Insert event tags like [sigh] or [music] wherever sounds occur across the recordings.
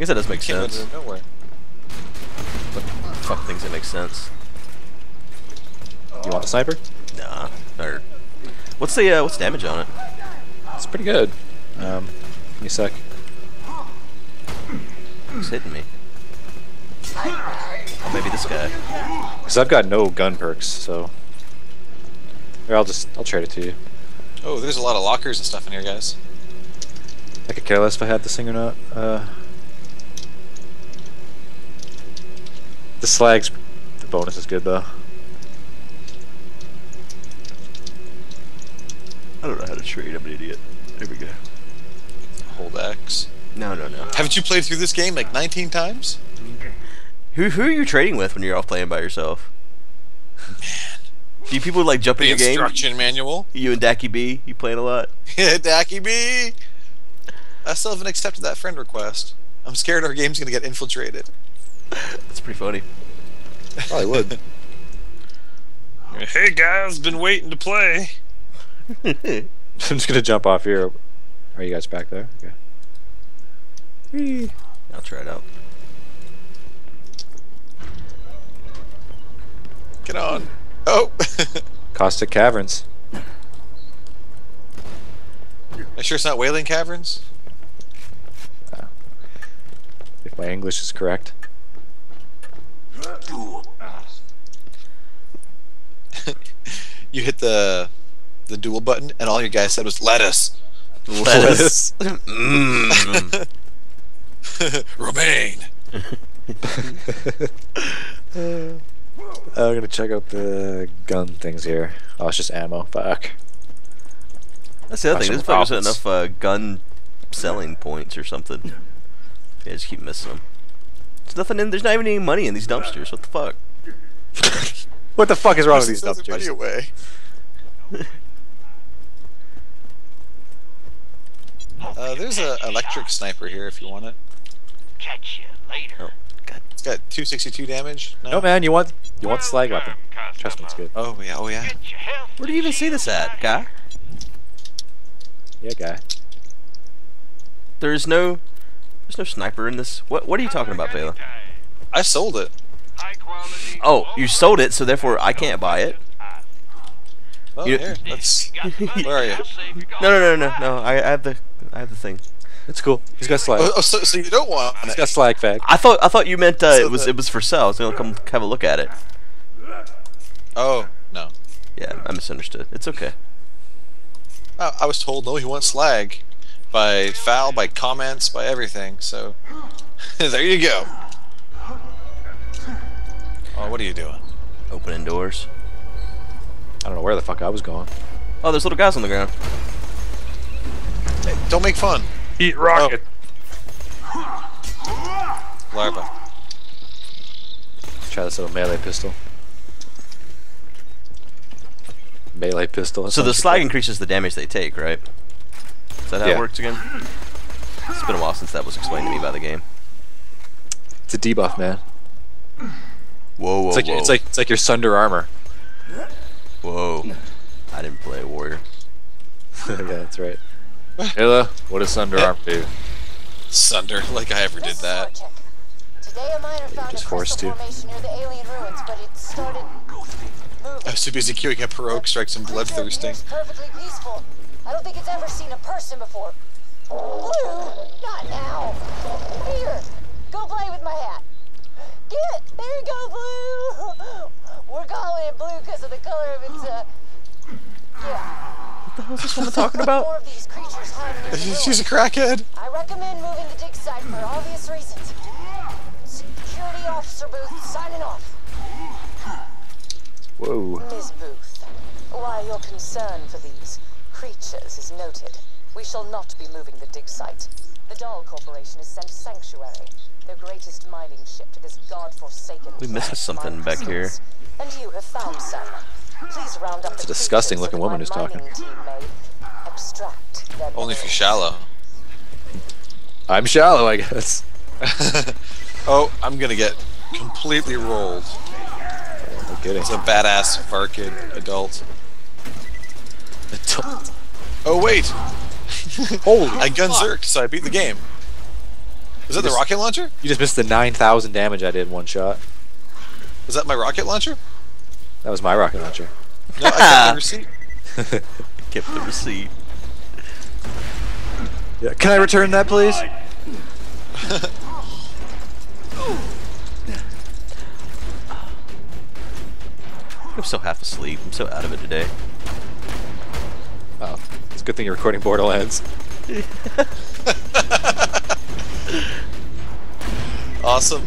guess that does make Came out sense. of nowhere. But fuck things that make sense. You want a sniper? Nah. Or what's the uh, what's damage on it? It's pretty good. Um, give me a sec. Who's hitting me? Oh, maybe this guy. Because I've got no gun perks, so. Here, I'll just I'll trade it to you. Oh, there's a lot of lockers and stuff in here, guys. I could care less if I had this thing or not. Uh, the slags, the bonus is good though. I don't know how to trade. I'm an idiot. There we go. Hold X. No, no, no. Haven't you played through this game like 19 times? [laughs] Who who are you trading with when you're off playing by yourself? Man. Do you people like jump in The your game? instruction manual. You and Dacky B, you playing a lot? [laughs] Yeah, Dacky B. I still haven't accepted that friend request. I'm scared our game's gonna get infiltrated. That's pretty funny. Probably would. Hey guys, been waiting to play. [laughs] I'm just gonna jump off here. Are you guys back there? Okay. Whee. I'll try it out. Get on. Oh. [laughs] Caustic Caverns. I sure it's not Whaling Caverns? Uh, if my English is correct. You hit the the dual button, and all your guys said was lettuce. Lettuce. [laughs] mm. [laughs] Remain. Uh, [laughs] I'm gonna check out the gun things here. Oh, it's just ammo. Fuck. That's the other Watch thing. This some fuck isn't enough uh, gun selling points or something. Yeah, just keep missing them. There's nothing in. There's not even any money in these dumpsters. What the fuck? What the fuck is wrong with these Throws their money dumpsters? away. [laughs] Uh, there's an electric sniper here if you want it. Catch you later. Oh, God. It's got 262 damage. No man, you want you want slag weapon. Trust me, it's good. Oh yeah, oh yeah. Get your health Where do you even see this at, guy? Yeah, guy. There's no. There's no sniper in this. What What are you talking about, Vela? I sold it. High quality. Oh, you sold it, so therefore I can't buy it. Oh, You- here. Let's. [laughs] Where are you? No, no, no, no, no. I, I have the. I have the thing. It's cool. He's got slag. Oh, oh, so, so you don't want He's it? got slag fag. I thought I thought you meant uh, So it was the- it was for sale. I was gonna come have a look at it. Oh no. Yeah, I misunderstood. It's okay. Oh, I was told no. He wants slag, by foul, by comments, by everything. So [laughs] there you go. Oh, what are you doing? Opening doors. I don't know where the fuck I was going. Oh, there's little guys on the ground. Hey, don't make fun. Eat rocket. Oh. Larva. Try this little melee pistol. Melee pistol. that So the sounds slag increases the damage they take, right? Is that how Yeah. it works again? It's been a while since that was explained to me by the game. It's a debuff, man. Whoa, whoa, It's like whoa. it's like it's like your Sunder armor. whoa. I didn't play Warrior. [laughs] yeah, that's right. Hila, what does Sunder Yeah. armor do? Sunder, [laughs] like I ever did that. Today a miner found just a forced to. formation near the alien ruins, but it started moving. I was too busy queuing up heroic strikes and bloodthirsting. Perfectly peaceful. I don't think it's ever seen a person before. Blue, not now. Here, go play with my hat. Get there you go, Blue. We're calling it blue because of the color of its uh. [gasps] Yeah. What the hell is this woman talking about? More of these creatures hiding in the She's a crackhead. I recommend moving the dig site for obvious reasons. Security officer Booth signing off. Whoa. Ms. Booth, while your concern for these creatures is noted, we shall not be moving the dig site. The Dahl Corporation has sent Sanctuary, their greatest mining ship, to this god-forsaken We missed something back here. And you have found some. Please round up It's a disgusting looking woman who's talking. mining team may extract Only if you're shallow. I'm shallow, I guess. [laughs] oh, I'm gonna get completely rolled. No kidding. It's a badass Varkid adult. Oh wait! Holy I gunzerked, so I beat the game. Was that the rocket launcher? You just missed the 9,000 damage I did in one shot. Was that my rocket launcher? That was my rocket launcher. No, I kept the [laughs] receipt. [laughs] Kept the receipt. Yeah. Can I return that, please? [laughs] I'm so half asleep. I'm so out of it today. Oh, it's a good thing you're recording Borderlands. Awesome.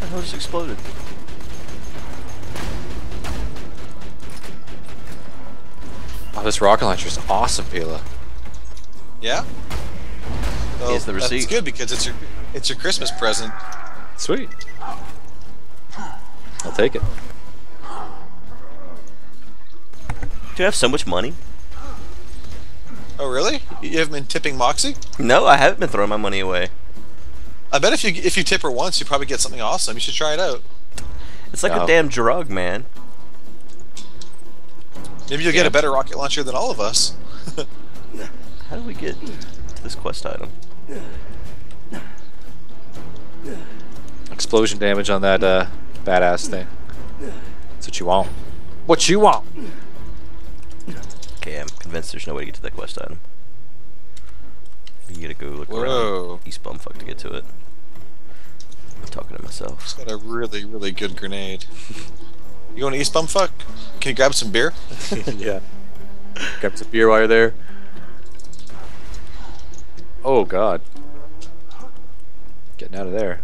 The hell just exploded? Oh, this rocket launcher is awesome, Pila. Yeah. Well, Here's the That's receipt. good because it's your it's your Christmas present. Sweet. I'll take it. Do you have so much money? Oh really? You haven't been tipping Moxxi? No, I haven't been throwing my money away. I bet if you if you tip her once, you probably get something awesome. You should try it out. It's like No. a damn drug, man. Maybe you'll get a better rocket launcher than all of us. [laughs] How do we get to this quest item? Explosion damage on that uh, badass thing. That's what you want. What you want? Okay, I'm convinced there's no way to get to that quest item. You gotta go look Whoa. around East Bumfuck to get to it. I'm talking to myself. It's got a really really good grenade. You going to East Bumfuck? Can you grab some beer? [laughs] [laughs] yeah. Grab some beer while you're there. Oh god. Getting out of there.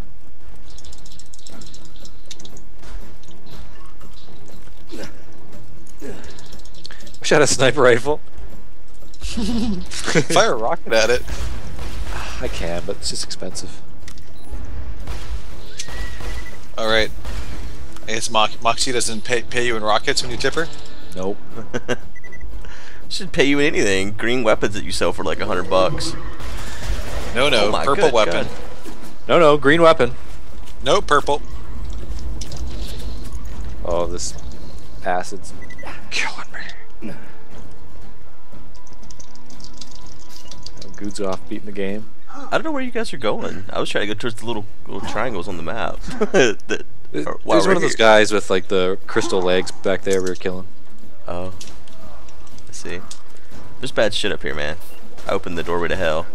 Wish I had a sniper rifle. Fire a rocket at it. I can, but it's just expensive. All right. I guess Mo- Moxxi doesn't pay, pay you in rockets when you tip her. Nope. [laughs] Should pay you in anything. Green weapons that you sell for like a hundred bucks. No, no, Oh purple weapon. God. No, no, green weapon. No, purple. Oh, this acid's killing me. [laughs] Guude's off beating the game. I don't know where you guys are going. I was trying to go towards the little little triangles on the map. [laughs] that, are- There's one of those here. guys with like the crystal legs back there we were killing. Oh, I see. There's bad shit up here, man. I opened the doorway to hell.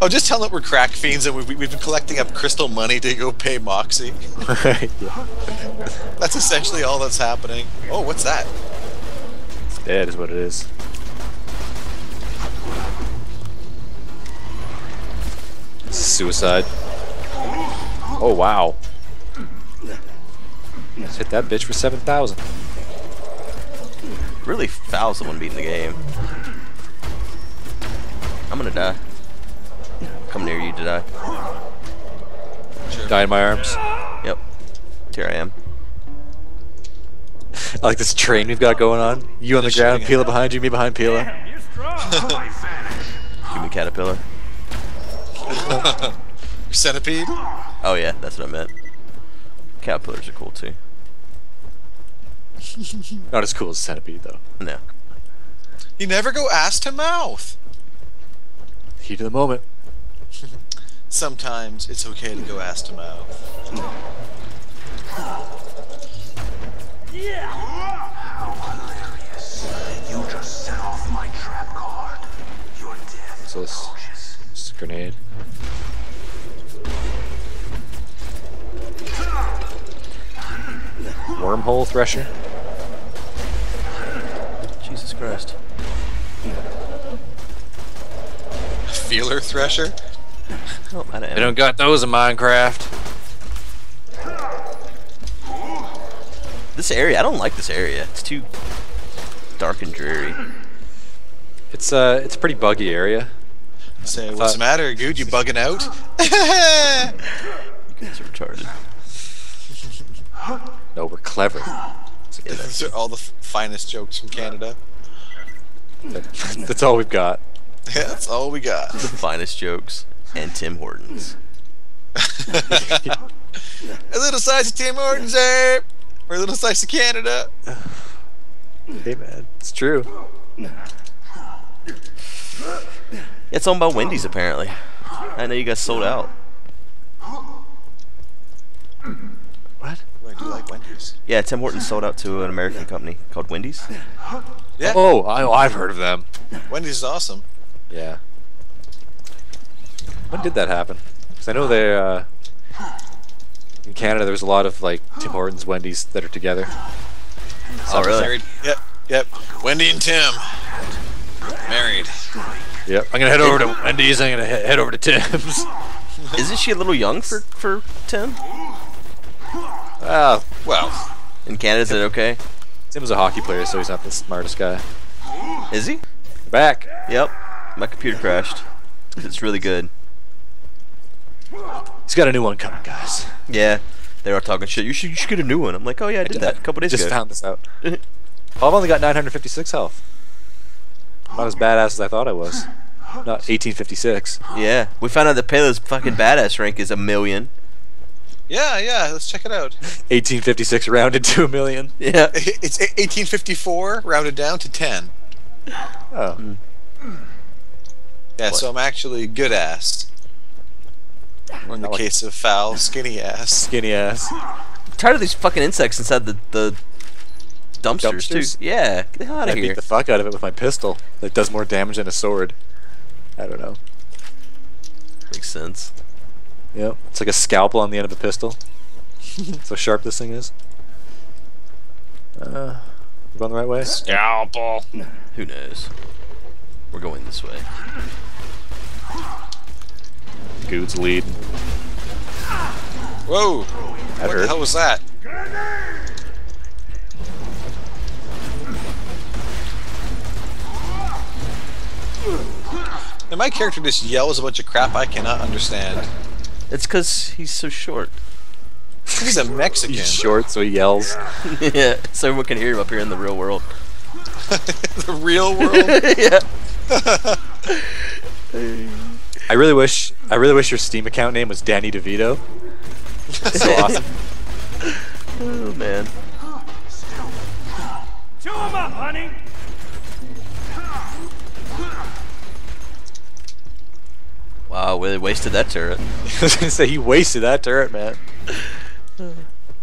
Oh, just tell them we're crack fiends and we've, we've been collecting up crystal money to go pay Moxxi. [laughs] yeah. That's essentially all that's happening. Oh, what's that? Dead is what it is. Suicide. Oh wow. Just hit that bitch for 7,000. Really foul someone beating the game. I'm gonna die. Come near you to die. Die in my arms. Yep. Here I am. I like this train we've got going on. You on the They're ground, Pila at- behind you, me behind Pila. You're strong. Human caterpillar. [laughs] [laughs] Centipede? Oh yeah, that's what I meant. Caterpillars are cool too. [laughs] Not as cool as Centipede though. No. You never go ass to mouth. Heat of the moment. Sometimes it's okay to go ass to mouth. You just set off my trap card. Your death So this, this is a grenade. Wormhole thresher. Jesus Christ. Feeler thresher? Oh, I They don't. don't got those in Minecraft. This area, I don't like this area. It's too dark and dreary. It's uh, it's a pretty buggy area. Say, what's the matter, dude? You bugging out? [laughs] You guys are retarded. No, we're clever. These are all the f- finest jokes from Canada. That's all we've got. Yeah, [laughs] that's all we got. The finest jokes and Tim Hortons. [laughs] A little slice of Tim Hortons there, or a little slice of Canada. Hey man, it's true. It's owned by Wendy's apparently. I know you guys sold out. What? I do like Wendy's. Yeah, Tim Hortons sold out to an American company called Wendy's. Yeah, Oh, I, I've heard of them. Wendy's is awesome. Yeah. When did that happen? Because I know they uh, in Canada there's a lot of like Tim Hortons, Wendy's that are together. Oh, really? Married. Yep, yep. Wendy and Tim. Married. Yep. I'm gonna head over to Wendy's. I'm gonna he- head over to Tim's. [laughs] Isn't she a little young for for Tim? Ah, Well, In Canada, is it okay? Tim's a hockey player, so he's not the smartest guy. Is he? Back. Yep. My computer crashed. It's really good. He's got a new one coming, guys. Yeah. They were talking shit. You should you should get a new one. I'm like, oh yeah, I did that a couple days Just ago. found this out. [laughs] I've only got 956 health. I'm not as badass as I thought I was. Not 1856. Yeah. We found out that Pele's fucking badass rank is a million. yeah, yeah. Let's check it out. 1856 rounded to a million. Yeah. It's 1854 rounded down to 10. Oh. Hmm. Yeah, so I'm actually good ass. Or in the like- case of foul, skinny ass. Skinny ass. tired of these fucking insects inside the the dumpsters, Dumpsters? too. Yeah. Get the hell out I of beat here. the fuck out of it with my pistol. That does more damage than a sword. I don't know. Makes sense. Yep. It's like a scalpel on the end of a pistol. [laughs] That's how sharp this thing is. Uh, we're going the right way? Scalpel. Who knows? We're going this way. Guude's lead. Whoa. That what hurt. the hell was that? And my character just yells a bunch of crap I cannot understand. It's because he's so short. He's a Mexican. He's [laughs] short, so he yells. [laughs] yeah. So everyone can hear him up here in the real world. [laughs] the real world. yeah. I really wish I really wish your Steam account name was Danny DeVito. That's so awesome. [laughs] Oh man. Chew 'em up, honey. Wow, we wasted that turret. [laughs] I was gonna say he wasted that turret, man. Yeah,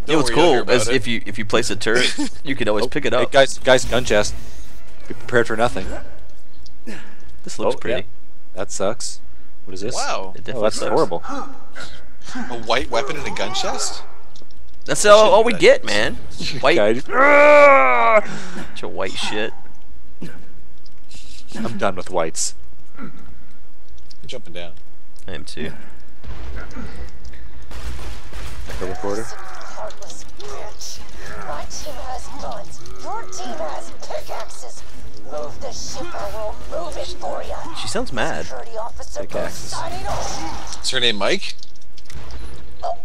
Don't what's worry, you'll hear cool about is it. if you if you place a turret, [laughs] you can always oh, pick it Oh, Hey, up. guys, guys, gun chest. Be prepared for nothing. This looks Oh, pretty. yeah. That sucks. What is this? Wow. Oh, that's sucks. horrible. A white weapon in a gun chest? That's all, all we that. get, man. White, Guy- [laughs] bunch of white shit. I'm done with whites. I'm jumping down. I am too. Echo recorder. Heartless bitch. My team has guns. Your team has pickaxes. She sounds mad. Security officer Pickaxes. signing off. Is her name Mike?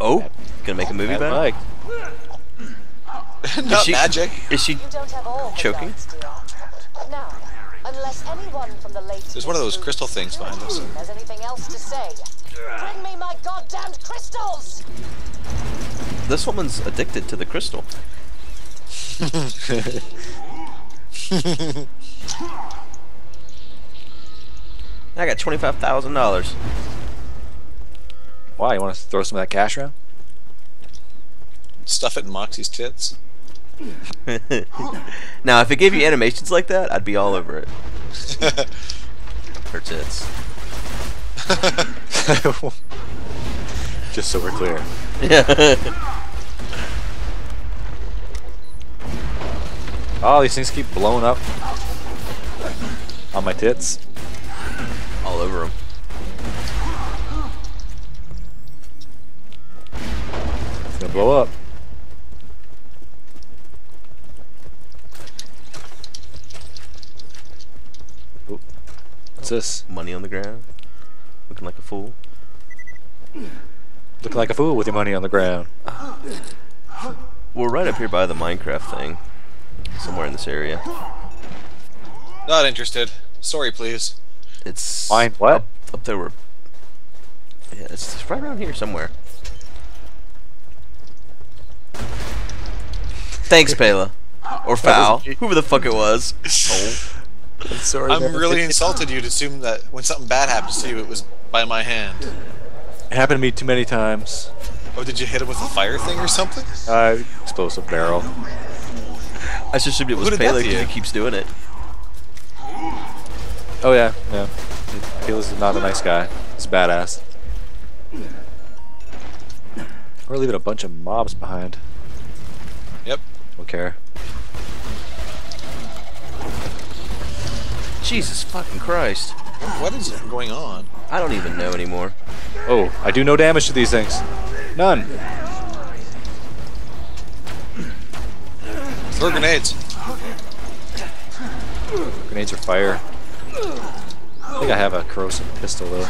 Oh, gonna make a movie about? Mike. [laughs] Not she- magic. Is she? You don't have all the Choking? Now, unless anyone from the late There's one of those crystal things behind us. has anything else to say, bring me my goddamned crystals. This woman's addicted to the crystal. [laughs] [laughs] I got twenty-five thousand dollars. Why? You want to throw some of that cash around? Stuff it in Moxxi's tits. [laughs] now, if it gave you animations like that, I'd be all over it. [laughs] Her tits. Just so we're clear. Yeah. Oh, these things keep blowing up on my tits. all over them. It's gonna blow up. Oop. What's this? Money on the ground. Looking like a fool. Looking like a fool with your money on the ground. We're right up here by the Minecraft thing. Somewhere in this area. Not interested. Sorry, please. It's Mine what? Up, up there were. Yeah, it's it's right around here somewhere. Thanks, [laughs] Pela. Or Foul. Whoever the fuck it was. Oh. Sorry, I'm really insulted you'd assume that when something bad happens to you, it was by my hand. It happened to me too many times. Oh, did you hit him with a fire thing or something? Uh, explosive barrel. I just assumed it was Pele because he keeps doing it. Oh yeah, yeah. Peel's not a nice guy. He's a badass. We're leaving a bunch of mobs behind. Yep. Don't care. Jesus fucking Christ. What is going on? I don't even know anymore. Oh, I do no damage to these things. None. Throw grenades. Grenades are fire. I think I have a corrosive pistol though.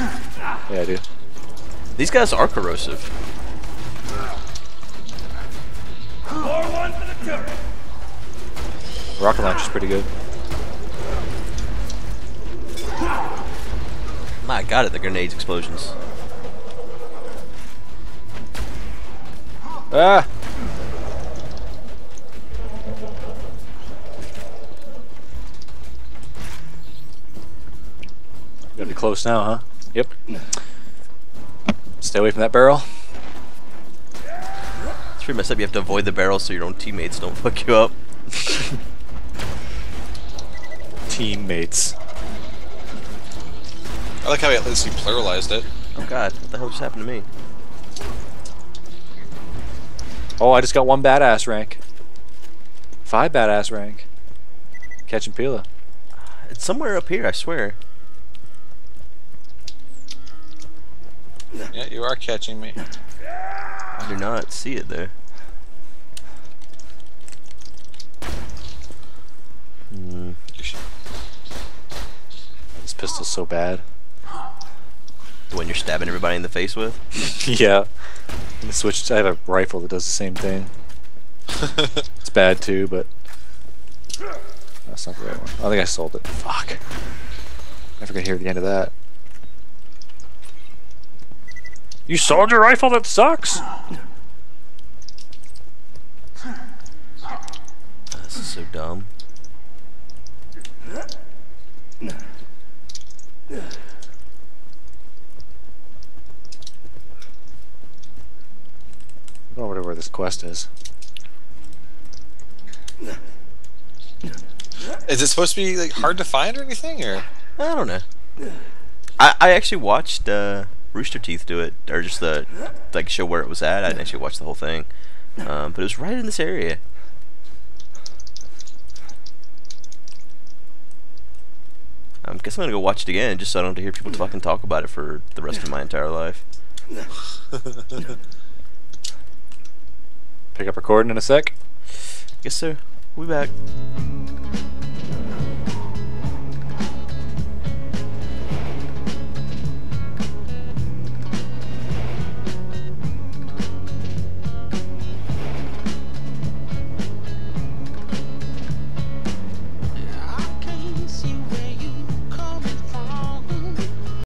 Yeah, I do. These guys are corrosive. Rocket launcher's pretty good. My god, at the grenades explosions. Ah! Close now, huh? Yep. Stay away from that barrel. It's pretty messed up. You have to avoid the barrel so your own teammates don't fuck you up. [laughs] Teammates. I like how he at least he pluralized it. Oh god, what the hell just happened to me? Oh, I just got one badass rank. Five badass rank. Catching Pila. It's somewhere up here, I swear. Are catching me. I do not see it there. Hmm. You should- This pistol's so bad. The one you're stabbing everybody in the face with? [laughs] yeah. And the switch. I have a rifle that does the same thing. [laughs] It's bad too, but that's not the right one. I think I sold it. Fuck. Never gonna hear the end of that. You sold your rifle that sucks. This is so dumb. I don't know where this quest is. Is it supposed to be like hard to find or anything, or? I don't know. I, I actually watched uh, Rooster Teeth do it, or just the like show where it was at. I didn't actually watch the whole thing, um, but it was right in this area. I guess I'm gonna go watch it again, just so I don't have to hear people fucking talk about it for the rest of my entire life. Pick up recording in a sec. Guess so. We back.